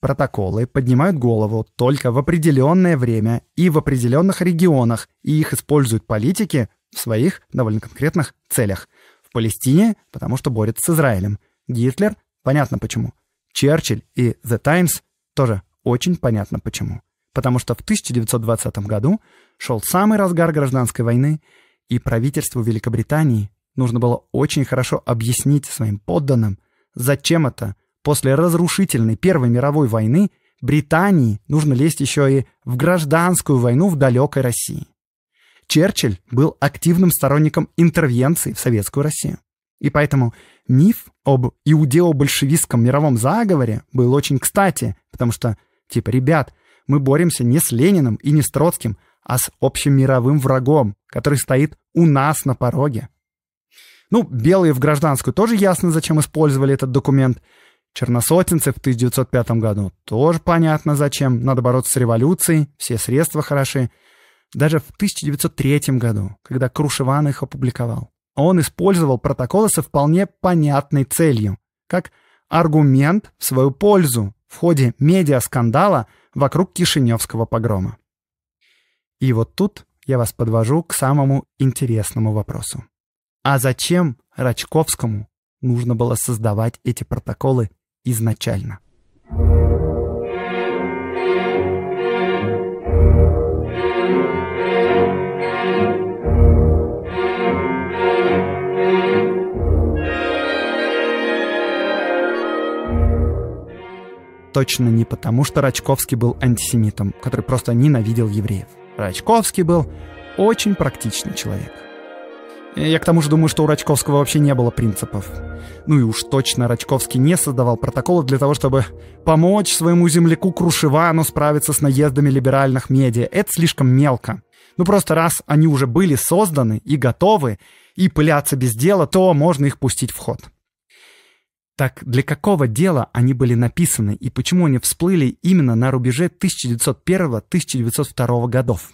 Протоколы поднимают голову только в определенное время и в определенных регионах, и их используют политики в своих довольно конкретных целях. В Палестине, потому что борется с Израилем. Гитлер, понятно почему. Черчилль и The Times тоже очень понятно почему. Потому что в 1920 году шел самый разгар гражданской войны, и правительству Великобритании нужно было очень хорошо объяснить своим подданным, зачем это после разрушительной Первой мировой войны Британии нужно лезть еще и в гражданскую войну в далекой России. Черчилль был активным сторонником интервенции в Советскую Россию. И поэтому миф об иудео-большевистском мировом заговоре был очень кстати, потому что, типа, ребят, мы боремся не с Лениным и не с Троцким, а с общим мировым врагом, который стоит у нас на пороге. Ну, белые в гражданскую тоже ясно, зачем использовали этот документ. Черносотенцы в 1905 году тоже понятно зачем. Надо бороться с революцией, все средства хороши. Даже в 1903 году, когда Крушеван их опубликовал, он использовал протоколы со вполне понятной целью, как аргумент в свою пользу в ходе медиаскандала вокруг Кишиневского погрома. И вот тут я вас подвожу к самому интересному вопросу. А зачем Рачковскому нужно было создавать эти протоколы изначально? Точно не потому, что Рачковский был антисемитом, который просто ненавидел евреев. Рачковский был очень практичный человек. Я к тому же думаю, что у Рачковского вообще не было принципов. Ну и уж точно Рачковский не создавал протоколы для того, чтобы помочь своему земляку Крушевану справиться с наездами либеральных медиа. Это слишком мелко. Ну просто раз они уже были созданы и готовы, и пылятся без дела, то можно их пустить в ход. Так для какого дела они были написаны и почему они всплыли именно на рубеже 1901-1902 годов?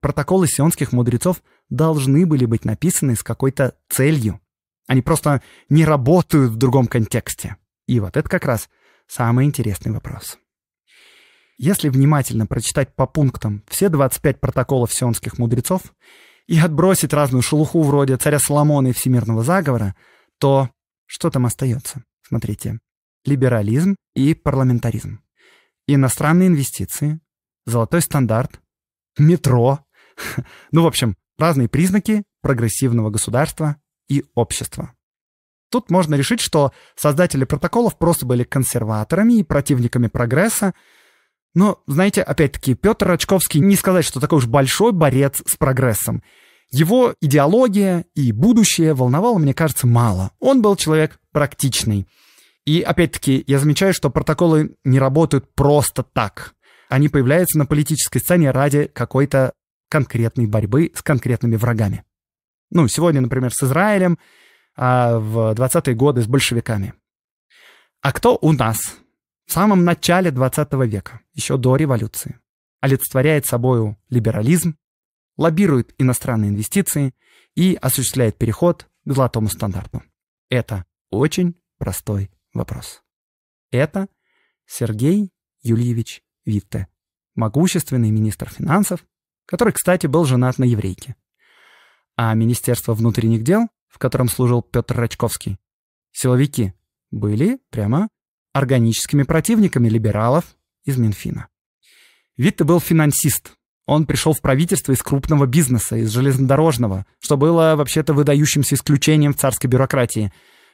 Протоколы сионских мудрецов должны были быть написаны с какой-то целью. Они просто не работают в другом контексте. И вот это как раз самый интересный вопрос. Если внимательно прочитать по пунктам все 25 протоколов сионских мудрецов и отбросить разную шелуху вроде царя Соломона и всемирного заговора, то что там остается? Смотрите. Либерализм и парламентаризм. Иностранные инвестиции, золотой стандарт, метро. <laughs> Ну, в общем, разные признаки прогрессивного государства и общества. Тут можно решить, что создатели протоколов просто были консерваторами и противниками прогресса. Но, знаете, опять-таки, Петр Рачковский не сказать, что такой уж большой борец с прогрессом. Его идеология и будущее волновало, мне кажется, мало. Он был человек практичный. И опять-таки, я замечаю, что протоколы не работают просто так. Они появляются на политической сцене ради какой-то конкретной борьбы с конкретными врагами. Ну, сегодня, например, с Израилем, а в 20-е годы с большевиками. А кто у нас в самом начале 20 века, еще до революции, олицетворяет собою либерализм, лоббирует иностранные инвестиции и осуществляет переход к золотому стандарту? Это очень простой вопрос. Это Сергей Юльевич Витте, могущественный министр финансов, который, кстати, был женат на еврейке. А Министерство внутренних дел, в котором служил Петр Рачковский, силовики, были прямо органическими противниками либералов из Минфина. Витте был финансист, он пришел в правительство из крупного бизнеса, из железнодорожного, что было вообще-то выдающимся исключением в царской бюрократии.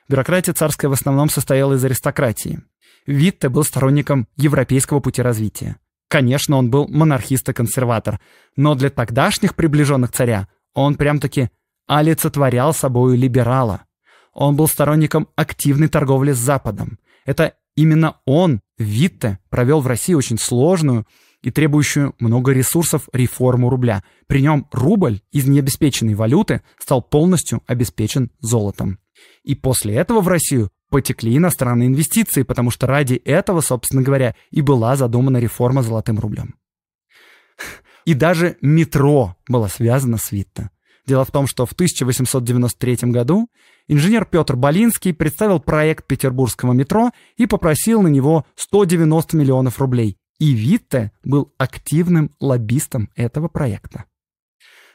Бюрократия царская в основном состояла из аристократии. Витте был сторонником европейского пути развития. Конечно, он был монархист и консерватор, но для тогдашних приближенных царя он прям-таки олицетворял собою либерала. Он был сторонником активной торговли с Западом. Это именно он, Витте, провел в России очень сложную и требующую много ресурсов реформу рубля. При нем рубль из необеспеченной валюты стал полностью обеспечен золотом. И после этого в Россию потекли иностранные инвестиции, потому что ради этого, собственно говоря, и была задумана реформа золотым рублем. И даже метро было связано с Витте. Дело в том, что в 1893 году инженер Петр Болинский представил проект петербургского метро и попросил на него 190 миллионов рублей. И Витте был активным лоббистом этого проекта.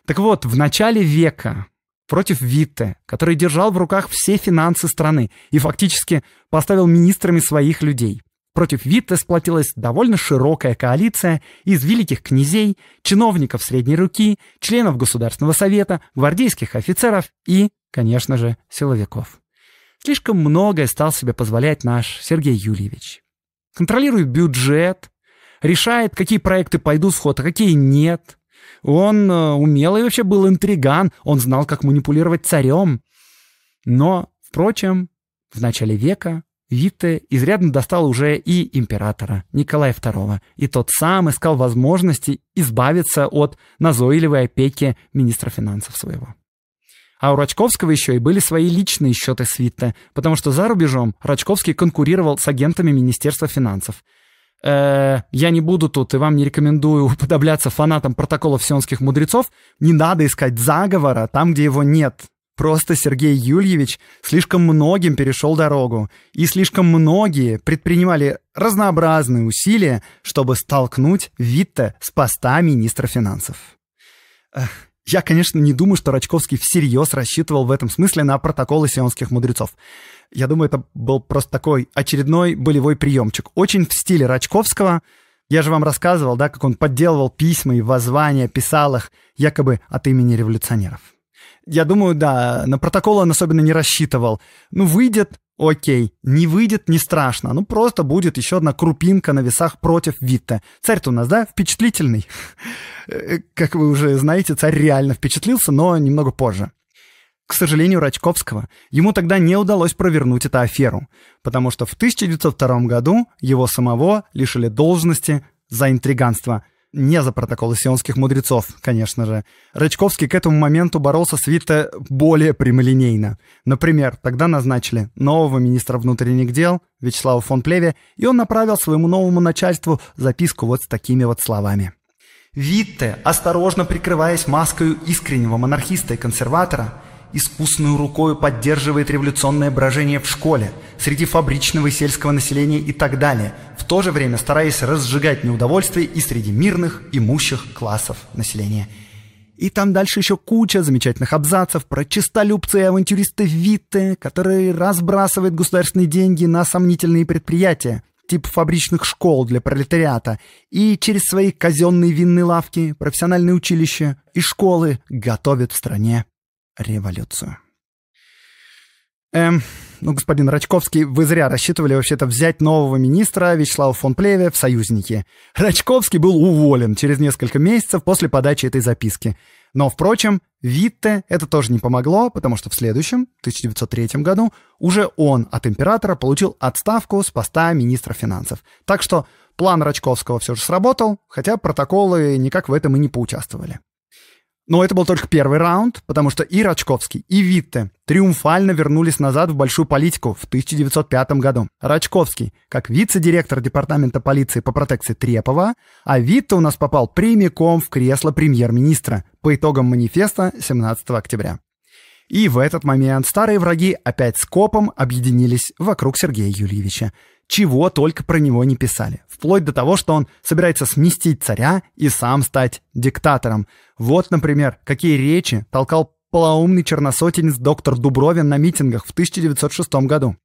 Так вот, в начале века против Витте, который держал в руках все финансы страны и фактически поставил министрами своих людей. Против Витте сплотилась довольно широкая коалиция из великих князей, чиновников средней руки, членов Государственного совета, гвардейских офицеров и, конечно же, силовиков. Слишком многое стал себе позволять наш Сергей Юльевич. Контролирует бюджет, решает, какие проекты пойдут в ход, а какие нет, он э, умелый вообще был интриган, он знал, как манипулировать царем. Но, впрочем, в начале века Витте изрядно достал уже и императора Николая II, и тот сам искал возможности избавиться от назойливой опеки министра финансов своего. А у Рачковского еще и были свои личные счеты с Витте, потому что за рубежом Рачковский конкурировал с агентами Министерства финансов – э, я не буду тут и вам не рекомендую <laughs> уподобляться фанатам протоколов сионских мудрецов. Не надо искать заговора там, где его нет. Просто Сергей Юльевич слишком многим перешел дорогу, и слишком многие предпринимали разнообразные усилия, чтобы столкнуть Витте с поста министра финансов. Я, конечно, не думаю, что Рачковский всерьез рассчитывал в этом смысле на протоколы сионских мудрецов. Я думаю, это был просто такой очередной болевой приемчик. Очень в стиле Рачковского. Я же вам рассказывал, да, как он подделывал письма и воззвания, писал их якобы от имени революционеров. Я думаю, да, на протокол он особенно не рассчитывал. Ну, выйдет, окей. Не выйдет, не страшно. Ну, просто будет еще одна крупинка на весах против Витте. Царь-то у нас, да, впечатлительный. Э, как вы уже знаете, царь реально впечатлился, но немного позже. К сожалению, Рачковского ему тогда не удалось провернуть эту аферу, потому что в 1902 году его самого лишили должности за интриганство. Не за протоколы сионских мудрецов, конечно же. Рачковский к этому моменту боролся с Витте более прямолинейно. Например, тогда назначили нового министра внутренних дел Вячеслава фон Плеве, и он направил своему новому начальству записку вот с такими вот словами. Витте, осторожно прикрываясь маской искреннего монархиста и консерватора, искусную рукой поддерживает революционное брожение в школе, среди фабричного и сельского населения и так далее, в то же время стараясь разжигать неудовольствие и среди мирных, имущих классов населения. И там дальше еще куча замечательных абзацев про чистолюбца и авантюриста Витте, который разбрасывает государственные деньги на сомнительные предприятия, типа фабричных школ для пролетариата, и через свои казенные винные лавки, профессиональные училища и школы готовит в стране революцию. Эм, ну, господин Рачковский, вы зря рассчитывали вообще-то взять нового министра Вячеслава фон Плеве в союзники. Рачковский был уволен через несколько месяцев после подачи этой записки. Но, впрочем, Витте это тоже не помогло, потому что в следующем, 1903 году, уже он от императора получил отставку с поста министра финансов. Так что план Рачковского все же сработал, хотя протоколы никак в этом и не поучаствовали. Но это был только первый раунд, потому что и Рачковский, и Витте триумфально вернулись назад в большую политику в 1905 году. Рачковский как вице-директор департамента полиции по протекции Трепова, а Витте у нас попал прямиком в кресло премьер-министра по итогам манифеста 17 октября. И в этот момент старые враги опять скопом объединились вокруг Сергея Юльевича чего только про него не писали. Вплоть до того, что он собирается сместить царя и сам стать диктатором. Вот, например, какие речи толкал полоумный черносотенец доктор Дубровин на митингах в 1906 году.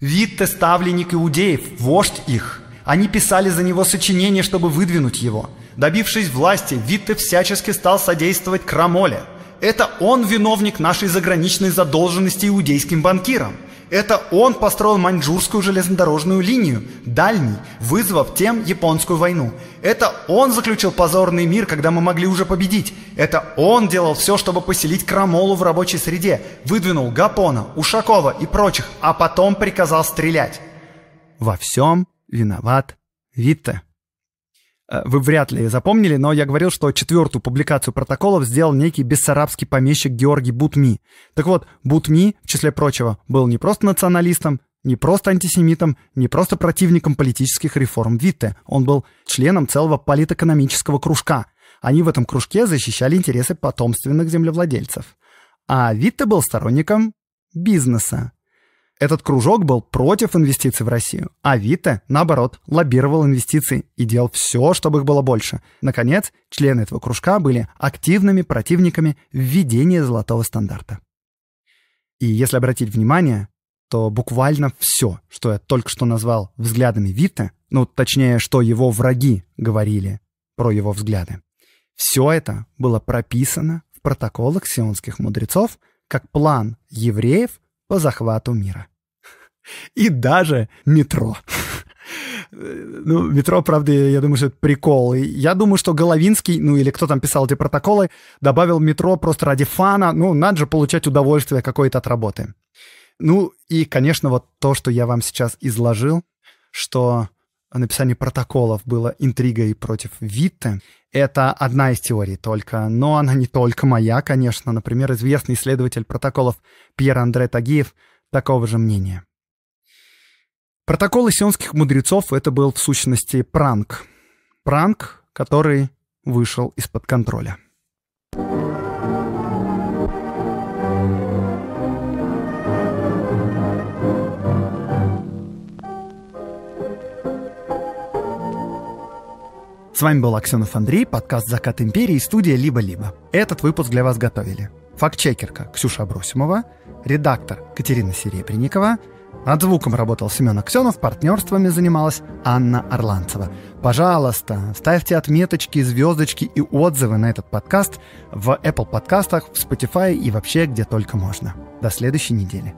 «Витте ставленник иудеев, вождь их. Они писали за него сочинение, чтобы выдвинуть его. Добившись власти, Витте всячески стал содействовать Крамоле. Это он виновник нашей заграничной задолженности иудейским банкирам. Это он построил маньчжурскую железнодорожную линию, дальний, вызвав тем японскую войну. Это он заключил позорный мир, когда мы могли уже победить. Это он делал все, чтобы поселить крамолу в рабочей среде, выдвинул Гапона, Ушакова и прочих, а потом приказал стрелять. Во всем виноват Витте. Э, вы вряд ли запомнили, но я говорил, что четвертую публикацию протоколов сделал некий бессарабский помещик Георгий Бутми. Так вот, Бутми, в числе прочего, был не просто националистом, не просто антисемитом, не просто противником политических реформ Витте. Он был членом целого политэкономического кружка. Они в этом кружке защищали интересы потомственных землевладельцев. А Витте был сторонником бизнеса. Этот кружок был против инвестиций в Россию, а Вита, наоборот, лоббировал инвестиции и делал все, чтобы их было больше. Наконец, члены этого кружка были активными противниками введения золотого стандарта. И если обратить внимание, то буквально все, что я только что назвал взглядами Вита, ну, точнее, что его враги говорили про его взгляды, все это было прописано в протоколах сионских мудрецов как план евреев по захвату мира. И даже метро. <laughs> Ну, метро, правда, я думаю, что это прикол. Я думаю, что Головинский, ну или кто там писал эти протоколы, добавил метро просто ради фана. Ну, надо же получать удовольствие какое-то от работы. Ну и, конечно, вот то, что я вам сейчас изложил, что написание протоколов было интригой против Витте, это одна из теорий только, но она не только моя, конечно. Например, известный исследователь протоколов Пьер Андре Тагиев такого же мнения. Протоколы сионских мудрецов — это был в сущности пранк. Пранк, который вышел из-под контроля. С вами был Аксенов Андрей, подкаст «Закат империи» студия «Либо-либо». Этот выпуск для вас готовили фактчекерка Ксюша Абросимова, редактор Катерина Серебренникова — над звуком работал Семен Аксенов, партнерствами занималась Анна Орланцева. Пожалуйста, ставьте отметочки, звездочки и отзывы на этот подкаст в Apple подкастах, в Spotify и вообще где только можно. До следующей недели.